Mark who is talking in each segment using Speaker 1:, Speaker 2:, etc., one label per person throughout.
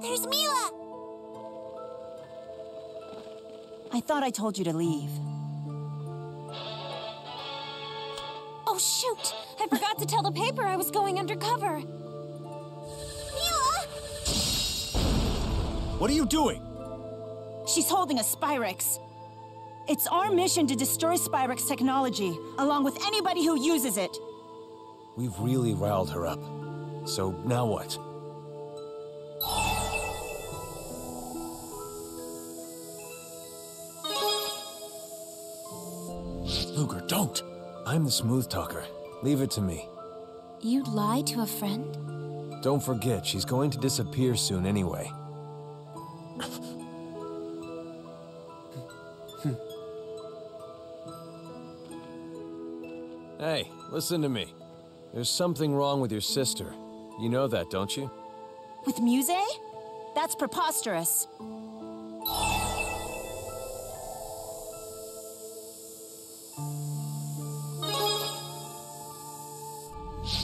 Speaker 1: There's Milla!
Speaker 2: I thought I told you to leave.
Speaker 1: Oh, shoot! I forgot to tell the paper I was going undercover. Milla!
Speaker 3: What are you doing?
Speaker 2: She's holding a Spyrix. It's our mission to destroy Spyrix technology, along with anybody who uses it.
Speaker 3: We've really riled her up. So now what? Ludger, don't! I'm the smooth talker. Leave it to me.
Speaker 1: You'd lie to a friend?
Speaker 3: Don't forget, she's going to disappear soon anyway. Listen to me. There's something wrong with your sister. You know that, don't you?
Speaker 2: With Muse? That's preposterous.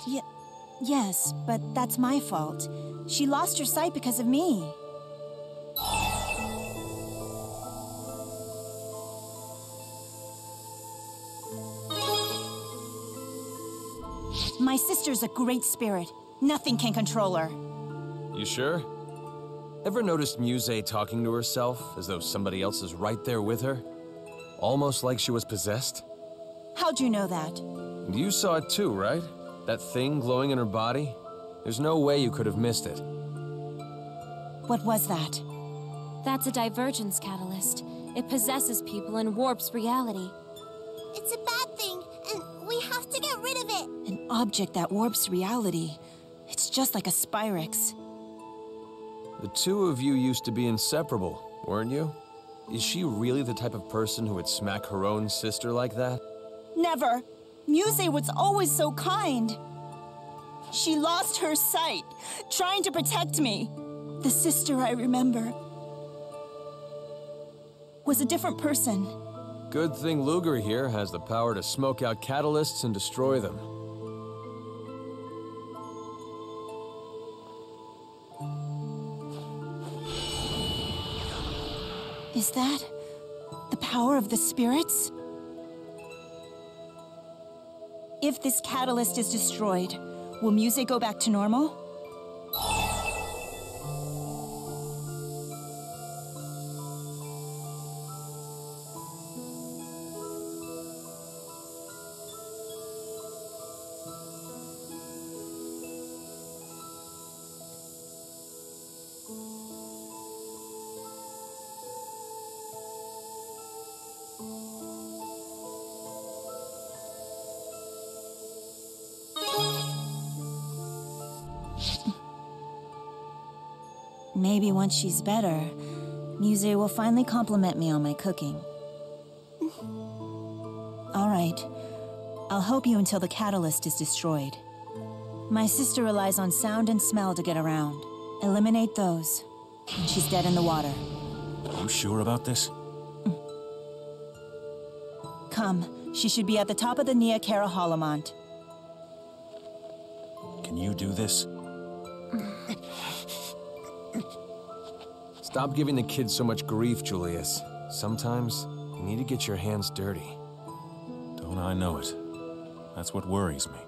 Speaker 2: Ye yes, but that's my fault. She lost her sight because of me. My sister's a great spirit. Nothing can control her.
Speaker 3: You sure? Ever noticed Muse talking to herself as though somebody else is right there with her? Almost like she was possessed?
Speaker 2: How'd you know that?
Speaker 3: And you saw it too, right? That thing glowing in her body? There's no way you could have missed it.
Speaker 2: What was that?
Speaker 1: That's a divergence catalyst. It possesses people and warps reality.
Speaker 4: It's a bad thing, and we have to get rid of it.
Speaker 2: An object that warps reality. It's just like a Spyrix.
Speaker 3: The two of you used to be inseparable, weren't you? Is she really the type of person who would smack her own sister like that?
Speaker 2: Never! Muse was always so kind. She lost her sight, trying to protect me. The sister I remember was a different person.
Speaker 3: Good thing Ludger here has the power to smoke out catalysts and destroy them.
Speaker 2: Is that the power of the spirits? If this catalyst is destroyed, will music go back to normal? Maybe once she's better, Muse will finally compliment me on my cooking. All right. I'll help you until the catalyst is destroyed. My sister relies on sound and smell to get around. Eliminate those, and she's dead in the water.
Speaker 5: You sure about this?
Speaker 2: Come, she should be at the top of the Nia Khera Holomont.
Speaker 5: Can you do this?
Speaker 3: Stop giving the kids so much grief, Julius. Sometimes, you need to get your hands dirty.
Speaker 5: Don't I know it? That's what worries me.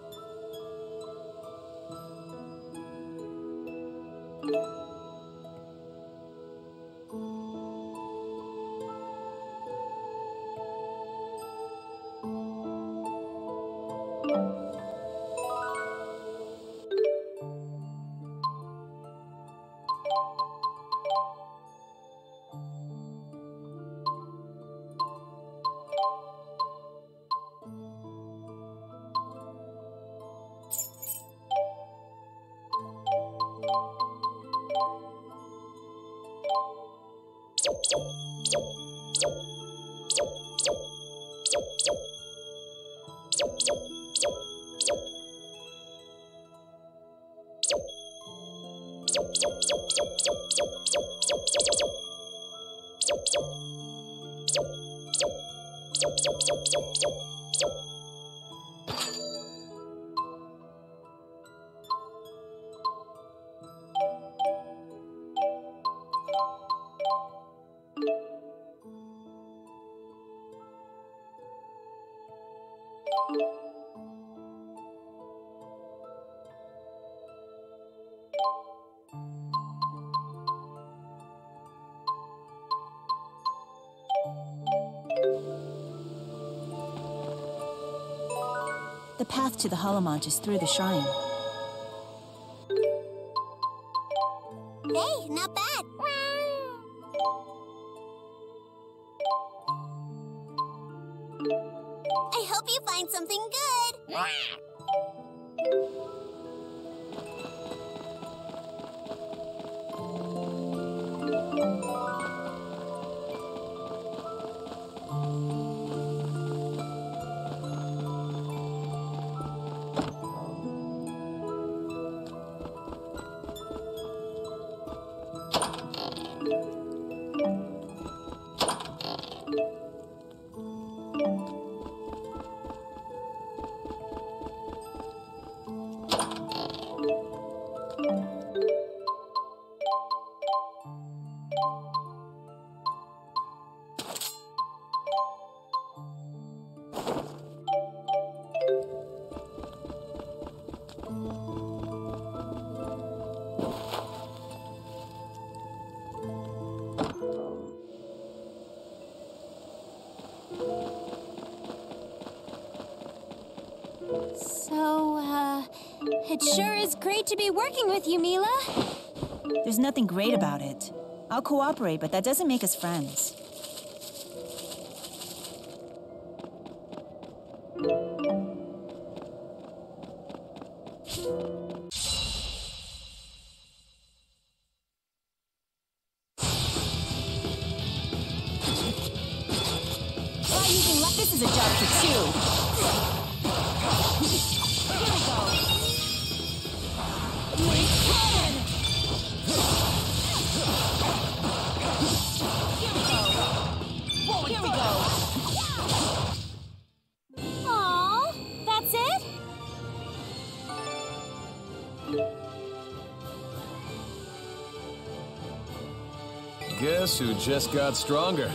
Speaker 2: The path to the Holomont is through the shrine.
Speaker 1: Working with you, Milla.
Speaker 2: There's nothing great about it. I'll cooperate, but that doesn't make us friends. Try using luck. This is a job for two.
Speaker 3: Guess who just got stronger?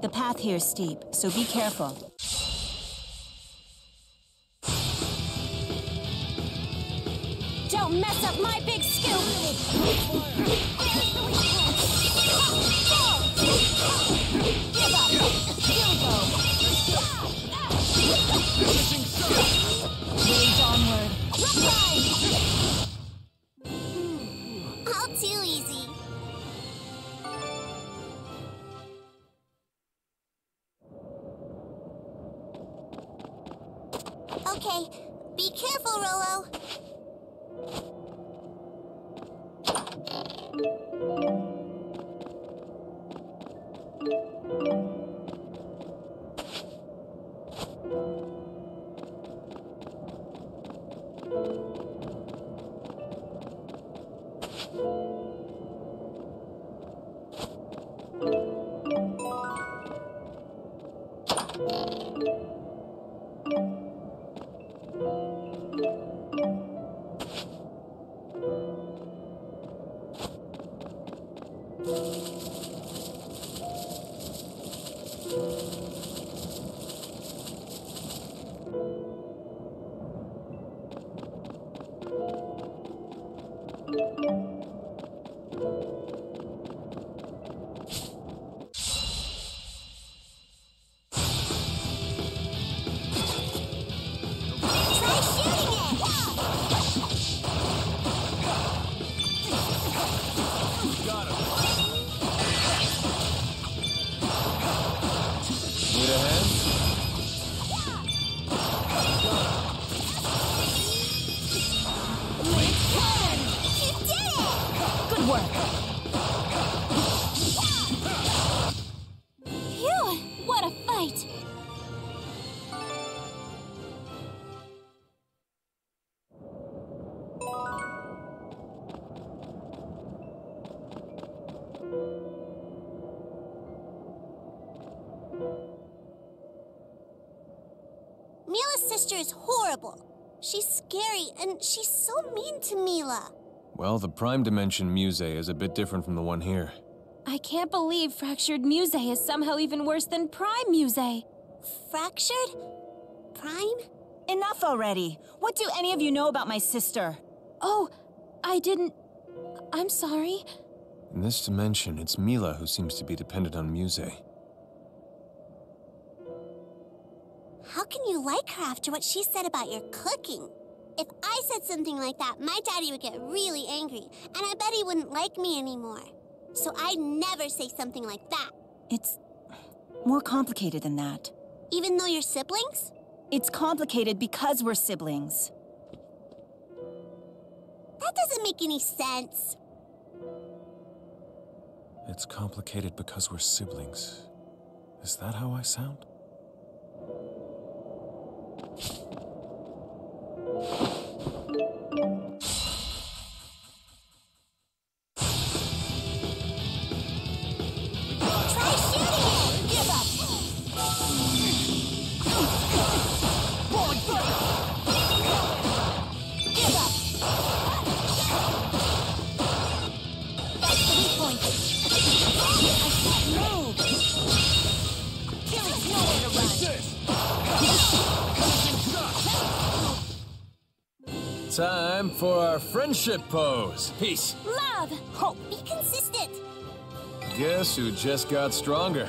Speaker 2: The path here is steep, so be careful.
Speaker 1: Don't mess up my big scoop!
Speaker 4: And she's so mean to Milla.
Speaker 3: Well, the Prime Dimension Muse is a bit different from the one here.
Speaker 1: I can't believe Fractured Muse is somehow even worse than Prime Muse.
Speaker 4: Fractured? Prime?
Speaker 2: Enough already. What do any of you know about my sister?
Speaker 1: Oh, I didn't. I'm sorry.
Speaker 3: In this dimension, it's Milla who seems to be dependent on Muse.
Speaker 4: How can you like her after what she said about your cooking? If I said something like that, my daddy would get really angry, and I bet he wouldn't like me anymore. So I'd never say something like that,
Speaker 2: It's more complicated than that.
Speaker 4: even though you're siblings?
Speaker 2: It's complicated because we're siblings.
Speaker 4: That doesn't make any sense.
Speaker 5: It's complicated because we're siblings. Is that how I sound?
Speaker 4: Try
Speaker 3: our friendship pose. Peace.
Speaker 1: Love!
Speaker 4: Hope. be consistent!
Speaker 3: Guess who just got stronger?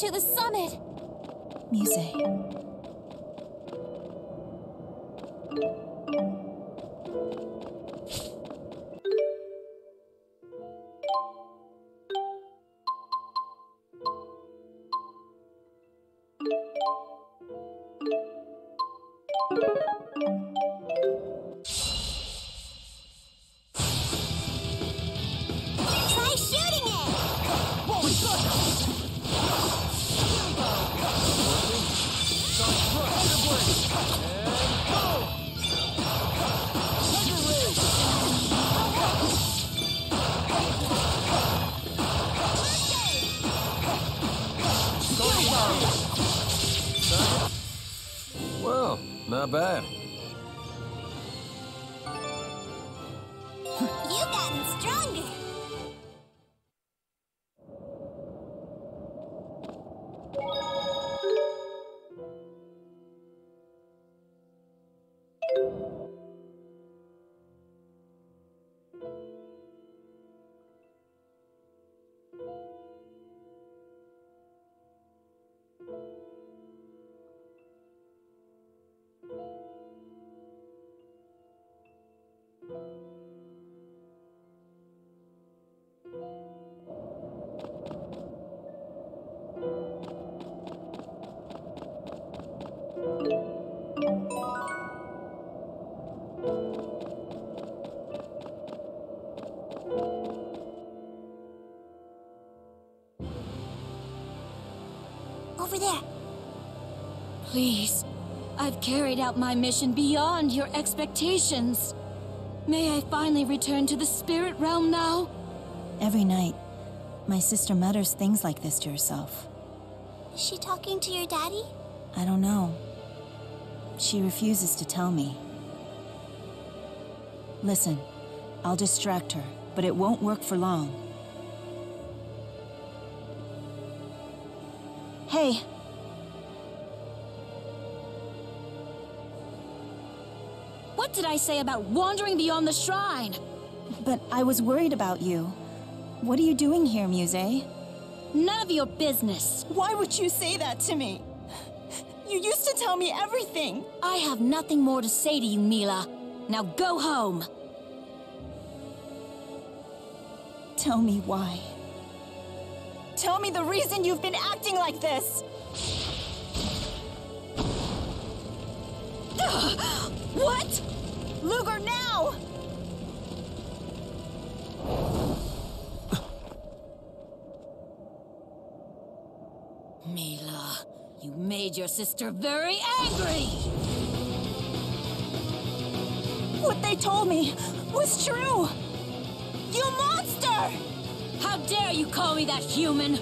Speaker 4: To
Speaker 1: the summit!
Speaker 2: Muse.
Speaker 3: Not bad.
Speaker 1: Carried out my mission beyond your expectations. May I finally return to the spirit realm now?
Speaker 2: Every night, my sister mutters things like this to herself.
Speaker 4: Is she talking to your daddy?
Speaker 2: I don't know. She refuses to tell me. Listen, I'll distract her, but it won't work for long. Hey!
Speaker 1: What did I say about wandering beyond the shrine?
Speaker 2: But I was worried about you. What are you doing here, Muse?
Speaker 1: None of your business.
Speaker 2: Why would you say that to me? You used to tell me everything.
Speaker 1: I have nothing more to say to you, Milla. Now go home.
Speaker 2: Tell me why. Tell me the reason you've been acting like this. what? Ludger, now!
Speaker 1: Milla, you made your sister very angry!
Speaker 2: What they told me was true! You monster!
Speaker 1: How dare you call me that human?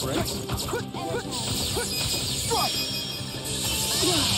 Speaker 3: Break.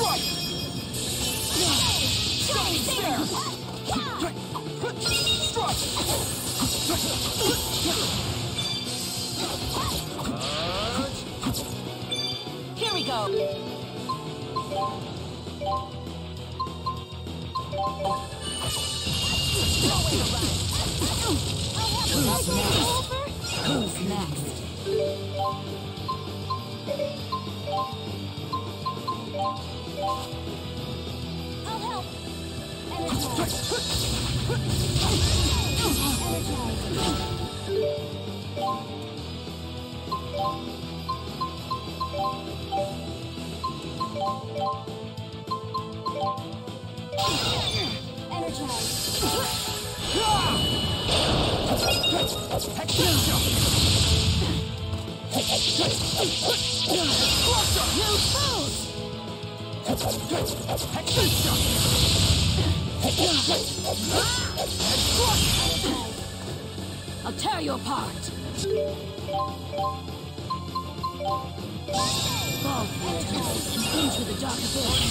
Speaker 2: Here
Speaker 4: Energize. Energize.
Speaker 1: I'll tear you apart. Into the dark abyss.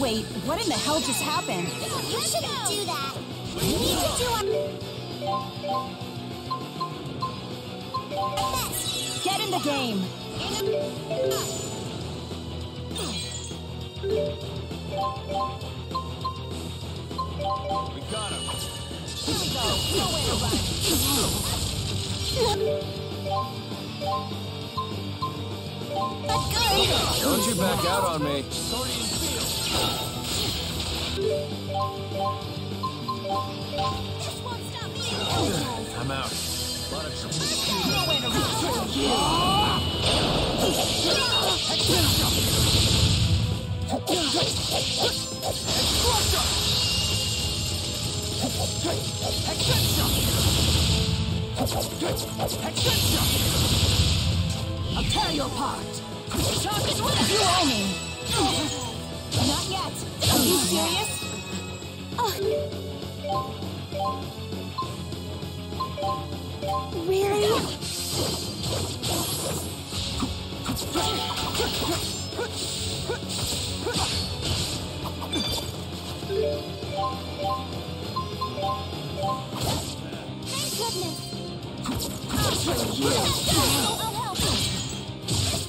Speaker 2: Wait, what in the hell just happened?
Speaker 1: You shouldn't do that. You need to do our.
Speaker 2: Get in the game.
Speaker 6: We got him.
Speaker 3: Don't you back out on me.
Speaker 6: I'm out.
Speaker 2: I'll tear you apart. You owe me. Not yet. Are you serious?
Speaker 1: Really? Thank goodness. I'll help.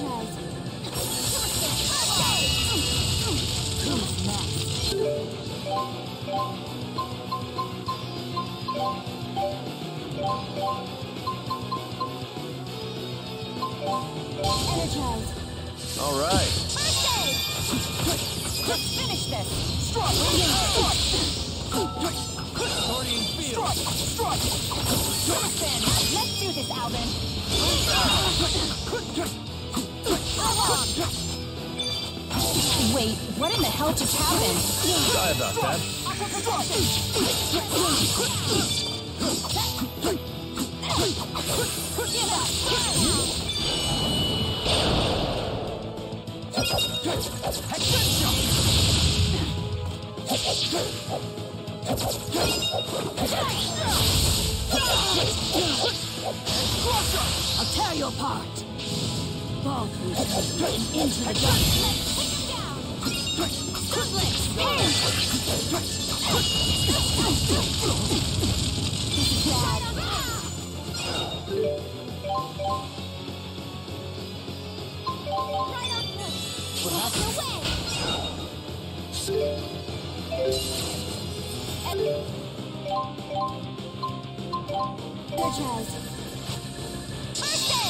Speaker 1: Energize.
Speaker 2: Who's next?
Speaker 1: Energize.
Speaker 3: All right.
Speaker 1: First aid.
Speaker 2: Let's finish this.
Speaker 6: Guardian
Speaker 2: Wait, what in the hell just happened?
Speaker 3: Sorry about that.
Speaker 1: I'll tear you apart. Fall through and into the darkness.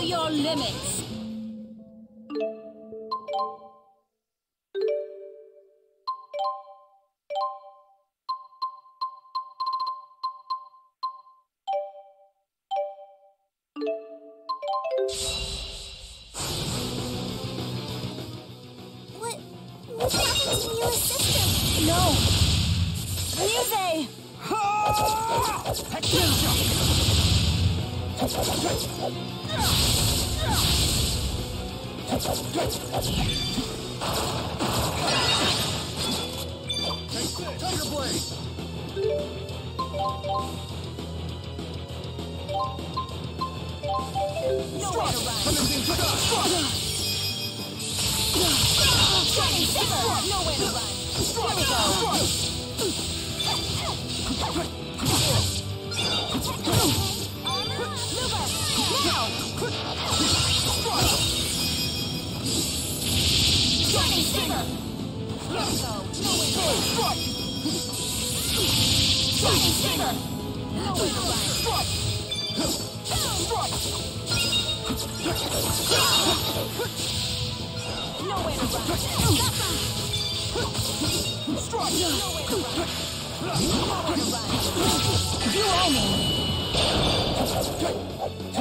Speaker 1: Your limits.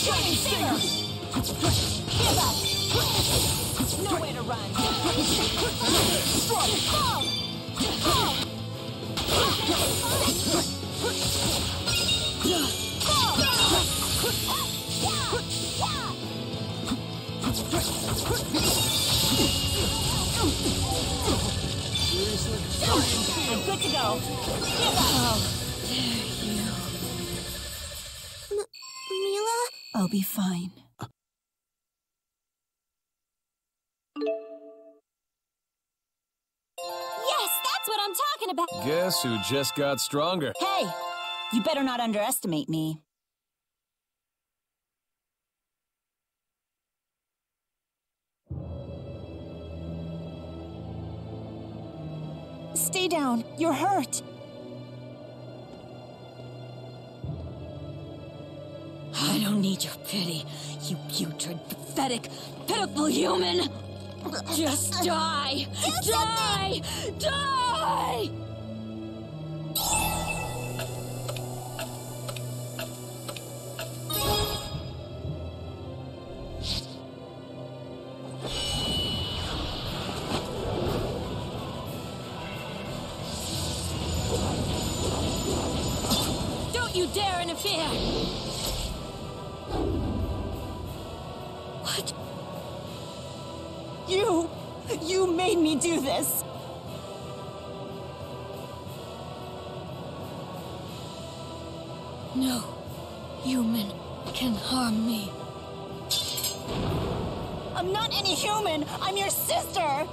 Speaker 2: Shining Stinger! Give up! Nowhere to run. Fall! Fall! I'm good to go. Give up!
Speaker 4: Milla?
Speaker 2: I'll be fine.
Speaker 1: Yes, that's what I'm talking about.
Speaker 3: Guess who just got stronger?
Speaker 2: Hey! You better not underestimate me. Stay down. You're hurt.
Speaker 1: I don't need your pity, you putrid, pathetic, pitiful human! Just uh, die! Do die! Die! Don't you dare interfere!
Speaker 2: You made me do this!
Speaker 1: No human can harm me.
Speaker 2: I'm not any human! I'm your sister!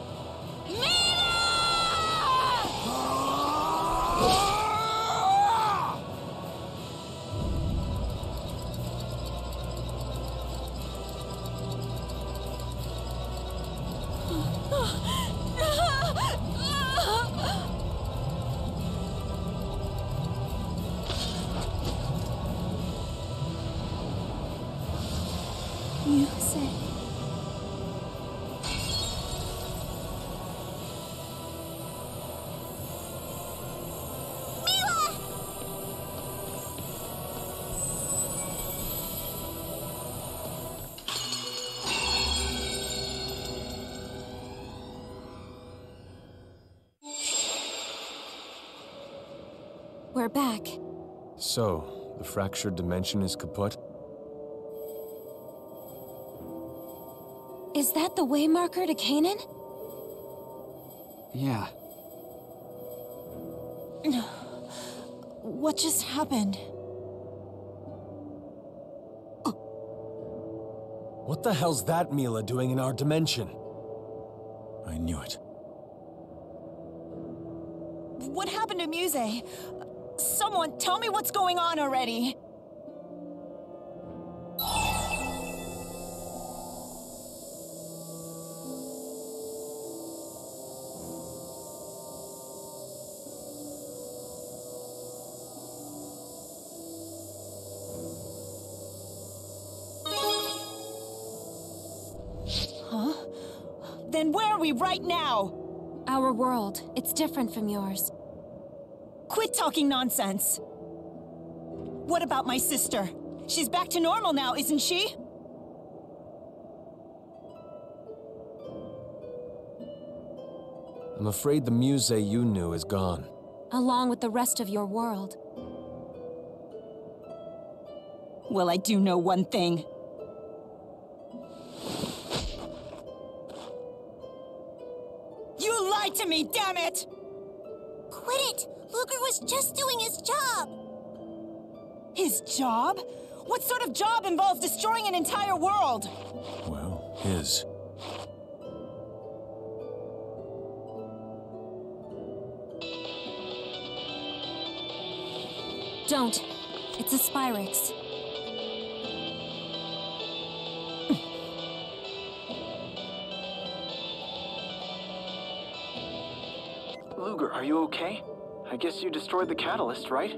Speaker 1: We're back.
Speaker 3: So, the fractured dimension is kaput?
Speaker 1: Is that the way marker to Canaan?
Speaker 7: Yeah.
Speaker 2: What just happened?
Speaker 3: What the hell's that Milla doing in our dimension?
Speaker 5: I knew it.
Speaker 2: What happened to Muse? Someone tell me what's going on already! Huh? Then where are we right now?
Speaker 1: Our world. It's different from yours.
Speaker 2: Quit talking nonsense! What about my sister? She's back to normal now, isn't she?
Speaker 3: I'm afraid the Muse you knew is gone.
Speaker 1: Along with the rest of your world.
Speaker 2: Well, I do know one thing. You lied to me, damn it!
Speaker 4: Quit it! Ludger was just doing his job!
Speaker 2: His job? What sort of job involves destroying an entire world?
Speaker 5: Well, his.
Speaker 1: Don't. It's a Spyrix.
Speaker 7: Ludger, are you okay? I guess you destroyed the catalyst, right?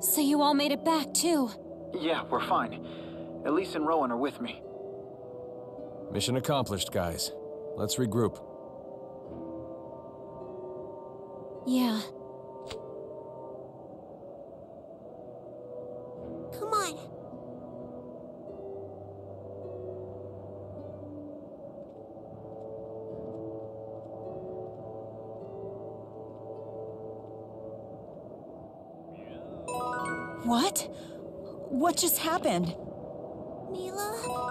Speaker 1: So you all made it back, too.
Speaker 7: Yeah, we're fine. Elize and Rowen are with me.
Speaker 3: Mission accomplished, guys. Let's regroup.
Speaker 1: Yeah.
Speaker 2: What? What just happened?
Speaker 1: Milla?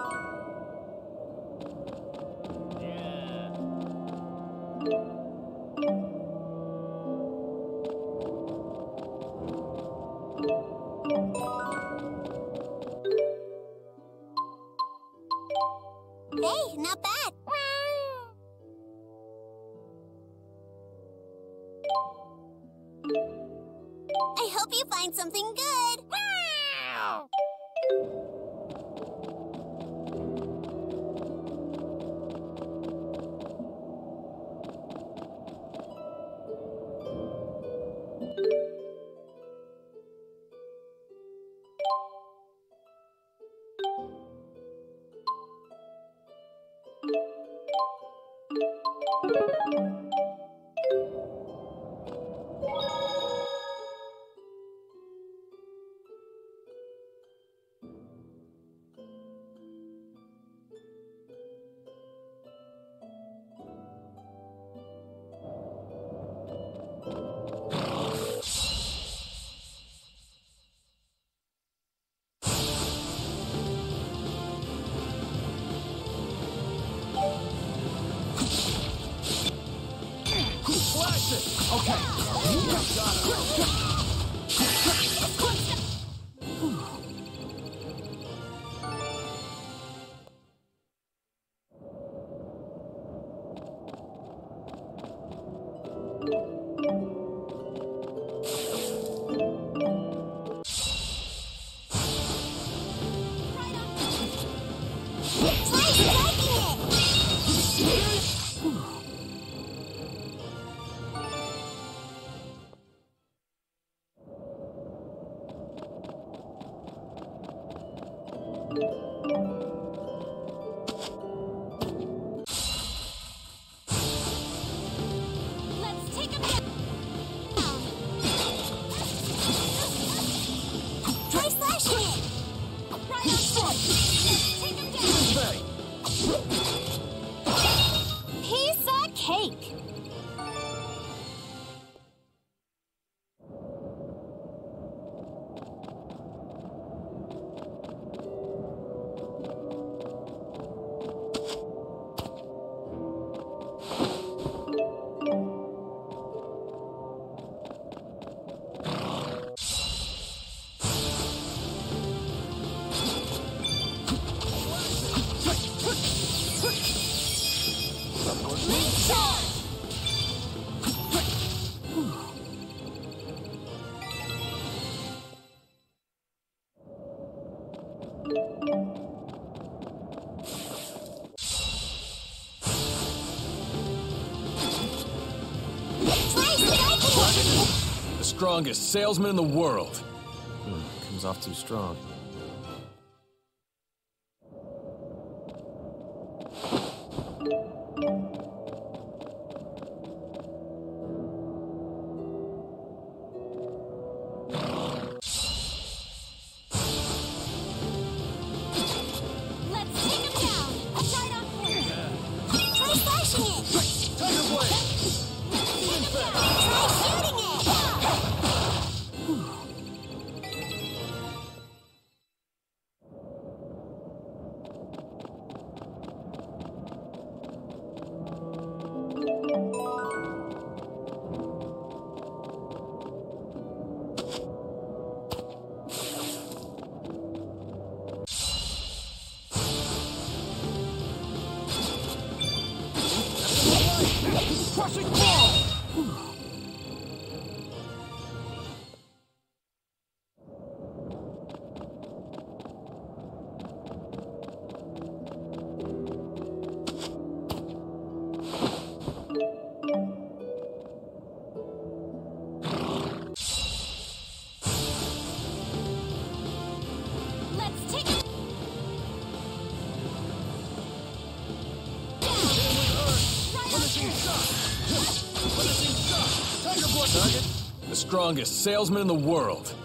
Speaker 1: strongest salesman in the world. Hmm, comes off too strong.
Speaker 3: target?
Speaker 1: The strongest salesman in the world.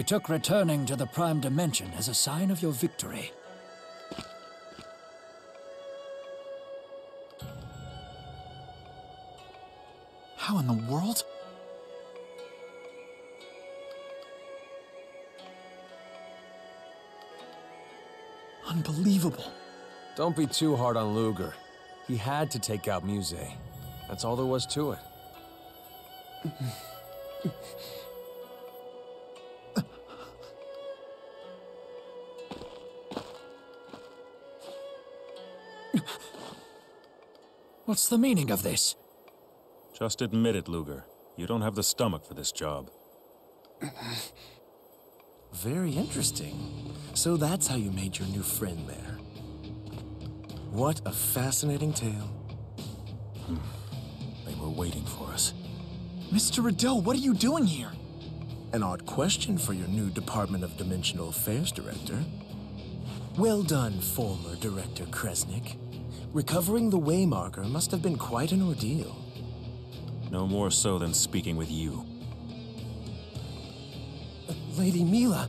Speaker 8: We took returning to the Prime Dimension as a sign of your victory.
Speaker 5: How in the world? Unbelievable.
Speaker 3: Don't be too hard on Ludger. He had to take out Muse. That's all there was to it.
Speaker 8: What's the meaning of this?
Speaker 5: Just admit it, Ludger. You don't have the stomach for this job.
Speaker 9: Very interesting. So that's how you made your new friend there. What a fascinating tale. Hmm.
Speaker 5: They were waiting for us.
Speaker 10: Mr. Rideaux, what are you doing here?
Speaker 9: An odd question for your new Department of Dimensional Affairs director. Well done, former Director Kresnik. Recovering the Waymarker must have been quite an ordeal.
Speaker 5: No more so than speaking with you.
Speaker 9: Uh, Lady Milla.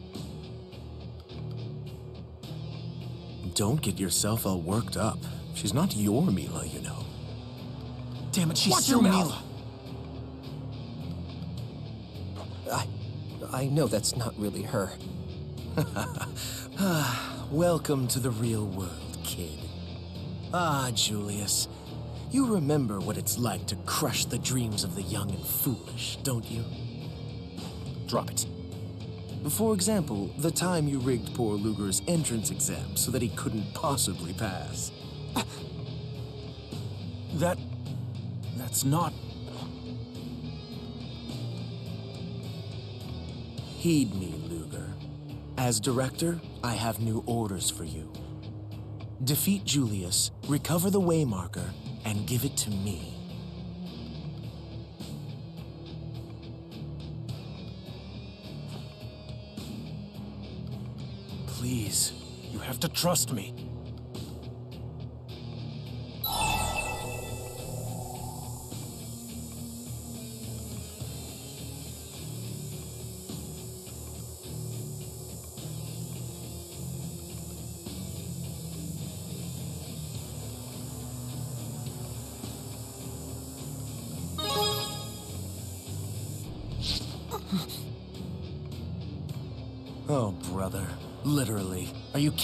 Speaker 9: Don't get yourself all worked up. She's not your Milla, you know.
Speaker 10: Damn it, she's
Speaker 9: Watch
Speaker 10: still
Speaker 9: your
Speaker 10: Milla.
Speaker 9: mouth.
Speaker 11: I. I know that's not really her.
Speaker 9: Ah, welcome to the real world, kid. Ah, Julius. You remember what it's like to crush the dreams of the young and foolish, don't you?
Speaker 5: Drop it.
Speaker 9: For example, the time you rigged poor Ludger's entrance exam so that he couldn't possibly pass.
Speaker 5: That. That's not.
Speaker 9: Heed me, Ludger. As director, I have new orders for you. Defeat Julius, recover the Waymarker, and give it to me.
Speaker 5: Please. You have to trust me.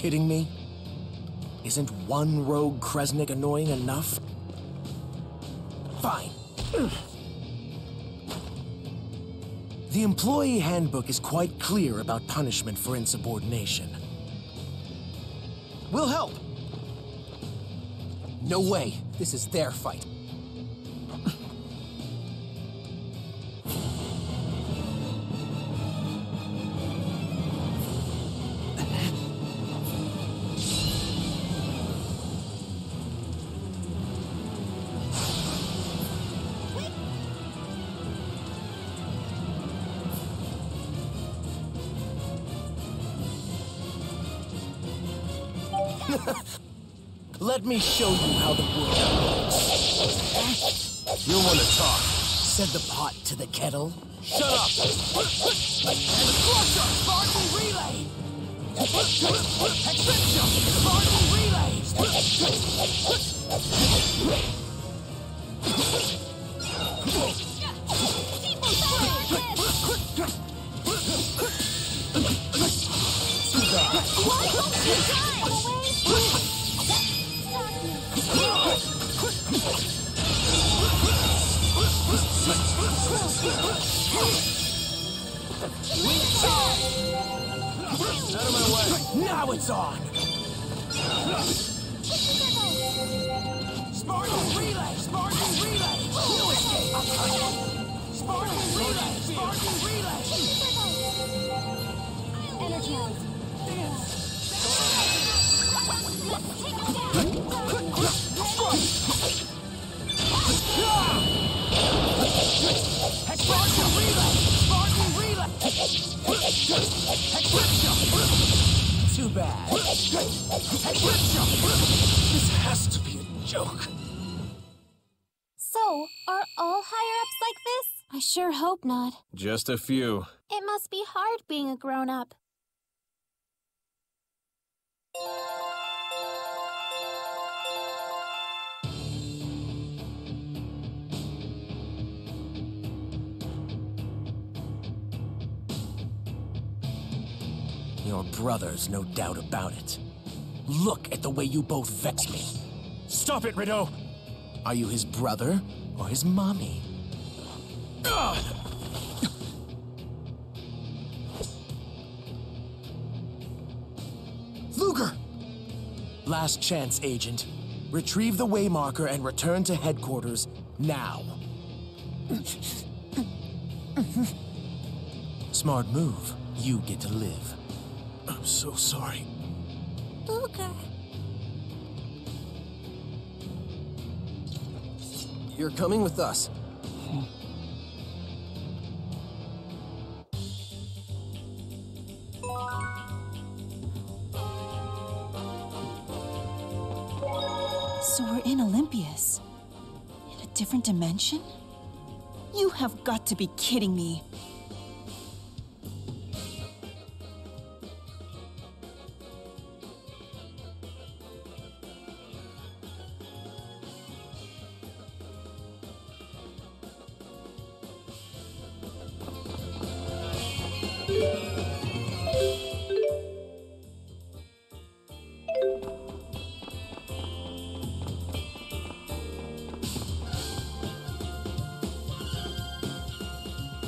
Speaker 9: Kidding me? Isn't one rogue Kresnik annoying enough? Fine. The employee handbook is quite clear about punishment for insubordination.
Speaker 11: We'll help! No way. This is their fight.
Speaker 9: Me show you how the world works.
Speaker 3: You want to talk?
Speaker 9: Said the pot to the kettle.
Speaker 3: Shut up!
Speaker 9: Now bad.
Speaker 10: This has to be a joke.
Speaker 1: So, are all higher ups like this? I sure hope not.
Speaker 3: Just a few.
Speaker 1: It must be hard being a grown
Speaker 9: Your brothers, no doubt about it. Look at the way you both vex me.
Speaker 12: Stop it, Rideaux!
Speaker 9: Are you his brother or his mommy? Ugh! Ludger! Last chance, Agent. Retrieve the waymarker and return to headquarters now. Smart move. You get to live.
Speaker 5: I'm so sorry.
Speaker 4: Ludger.
Speaker 13: You're coming with us.
Speaker 2: So we're in Elympios? In a different dimension? You have got to be kidding me.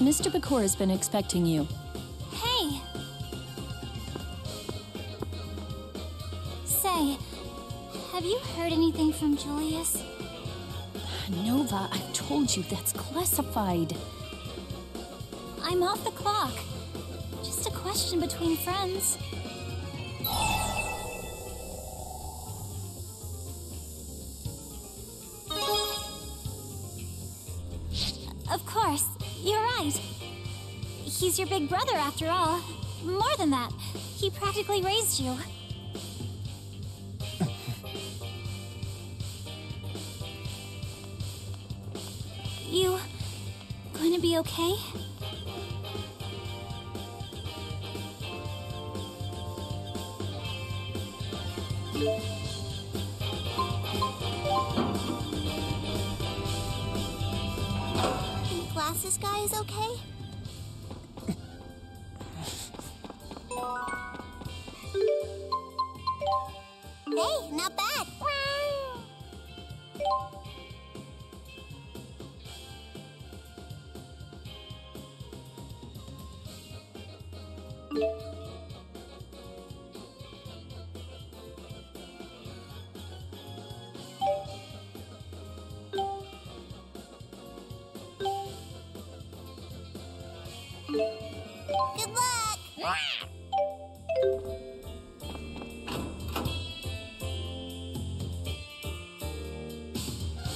Speaker 14: Mr. Bakur has been expecting you.
Speaker 1: Hey! Say, have you heard anything from Julius?
Speaker 14: Nova, I've told you that's classified.
Speaker 1: I'm off the clock. Question between friends. Of course, you're right. He's your big brother after all. More than that, he practically raised you. You going to be okay?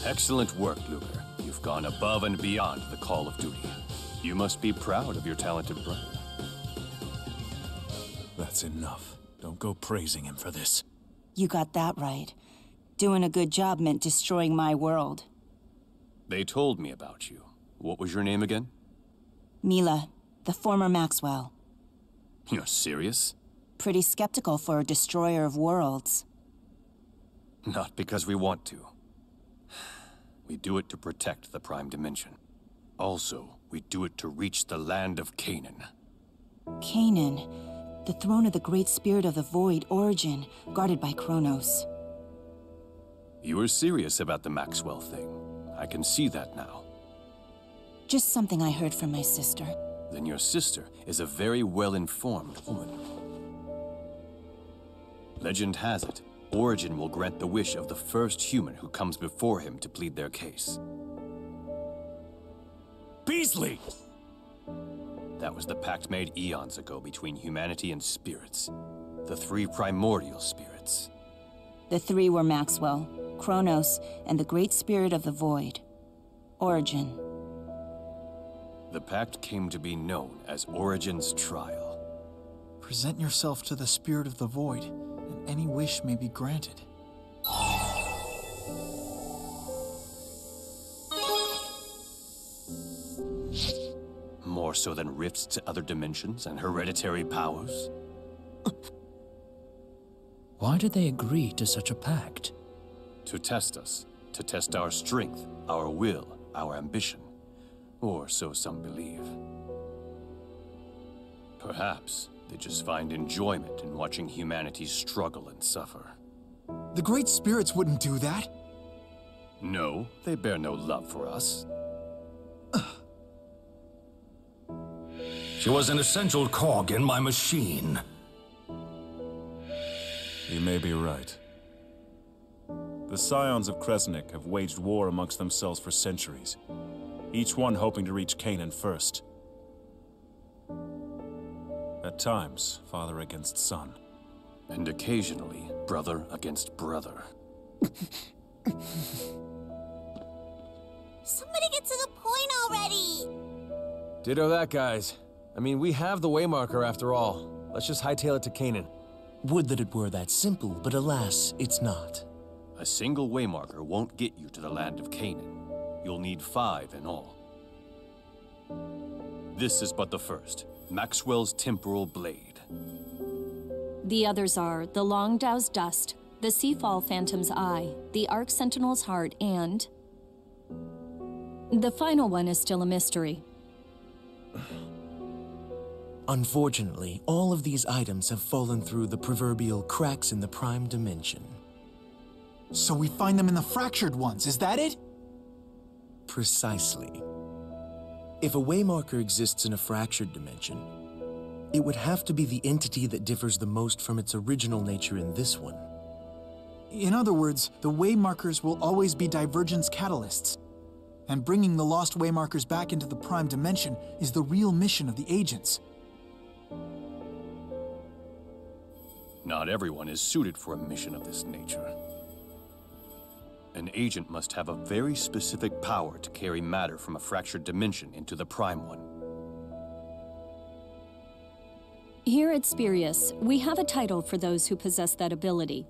Speaker 3: Excellent work, Ludger. You've gone above and beyond the call of duty. You must be proud of your talented brother.
Speaker 5: That's enough. Don't go praising him for this.
Speaker 2: You got that right. Doing a good job meant destroying my world.
Speaker 3: They told me about you. What was your name again?
Speaker 2: Milla, the former Maxwell.
Speaker 3: You're serious?
Speaker 2: Pretty skeptical for a destroyer of worlds.
Speaker 3: Not because we want to. We do it to protect the Prime Dimension. Also, we do it to reach the land of Canaan.
Speaker 2: Canaan, the throne of the Great Spirit of the Void, Origin, guarded by Chronos.
Speaker 3: You were serious about the Maxwell thing. I can see that now.
Speaker 2: Just something I heard from my sister.
Speaker 3: Then your sister is a very well-informed woman. Legend has it, Origin will grant the wish of the first human who comes before him to plead their case.
Speaker 12: Bisley!
Speaker 3: That was the pact made eons ago between humanity and spirits. The three primordial spirits.
Speaker 2: The three were Maxwell, Chronos, and the Great Spirit of the Void. Origin.
Speaker 3: The pact came to be known as Origin's Trial.
Speaker 15: Present yourself to the Spirit of the Void, and any wish may be granted.
Speaker 3: More so than rifts to other dimensions and hereditary powers?
Speaker 8: Why did they agree to such a pact?
Speaker 3: To test us. To test our strength, our will, our ambition. Or so some believe. Perhaps they just find enjoyment in watching humanity struggle and suffer.
Speaker 15: The Great Spirits wouldn't do that.
Speaker 3: No, they bear no love for us.
Speaker 16: She was an essential cog in my machine.
Speaker 5: You may be right. The Scions of Kresnik have waged war amongst themselves for centuries, each one hoping to reach Canaan first. At times, father against son.
Speaker 3: And occasionally, brother against brother.
Speaker 4: Somebody get to the point already!
Speaker 17: Ditto that, guys. I mean, we have the Waymarker after all. Let's just hightail it to Canaan.
Speaker 9: Would that it were that simple, but alas, it's not.
Speaker 3: A single waymarker won't get you to the land of Canaan. You'll need five in all. This is but the first. Maxwell's Temporal Blade.
Speaker 14: The others are the Longdow's Dust, the Seafall Phantom's Eye, the Arc Sentinel's Heart, and... The final one is still a mystery.
Speaker 9: Unfortunately, all of these items have fallen through the proverbial cracks in the prime dimension.
Speaker 15: So we find them in the fractured ones, is that it?
Speaker 9: Precisely. If a waymarker exists in a fractured dimension, it would have to be the entity that differs the most from its original nature in this one.
Speaker 15: In other words, the waymarkers will always be divergence catalysts. And bringing the lost waymarkers back into the prime dimension is the real mission of the agents.
Speaker 3: Not everyone is suited for a mission of this nature. An agent must have a very specific power to carry matter from a fractured dimension into the prime one.
Speaker 14: Here at Spirius, we have a title for those who possess that ability.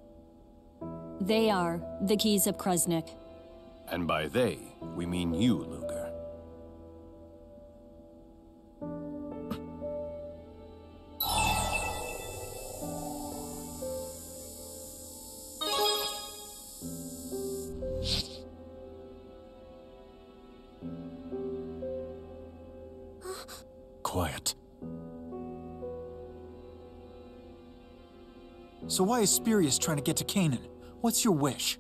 Speaker 14: They are the Keys of Kresnik.
Speaker 3: And by they, we mean you,
Speaker 5: Ludger.
Speaker 15: So why is Spirius trying to get to Canaan? What's your wish?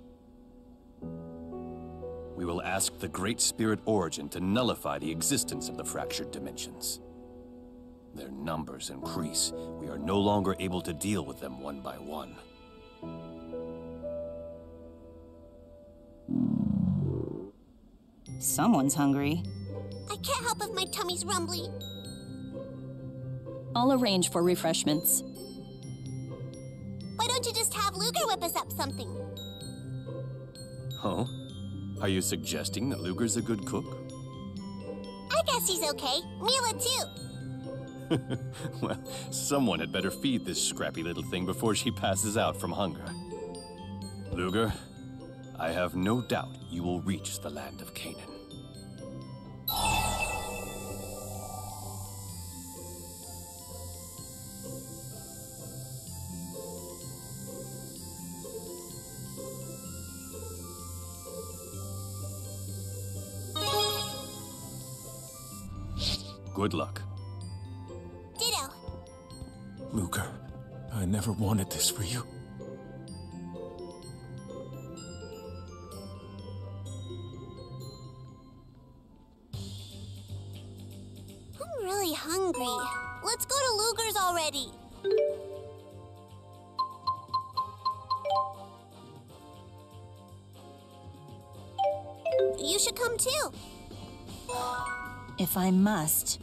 Speaker 3: We will ask the Great Spirit Origin to nullify the existence of the fractured dimensions. Their numbers increase. We are no longer able to deal with them one by one.
Speaker 2: Someone's hungry.
Speaker 4: I can't help if my tummy's rumbly.
Speaker 14: I'll arrange for refreshments.
Speaker 4: Why don't you just have Ludger whip us up something?
Speaker 3: Huh? Are you suggesting that Ludger's a good cook?
Speaker 4: I guess he's okay. Milla too.
Speaker 3: well, someone had better feed this scrappy little thing before she passes out from hunger. Ludger, I have no doubt you will reach the land of Canaan. Good luck.
Speaker 4: Ditto.
Speaker 5: Ludger, I never wanted this for you.
Speaker 4: I'm really hungry. Let's go to Ludger's already. You should come too.
Speaker 2: If I must.